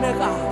na God.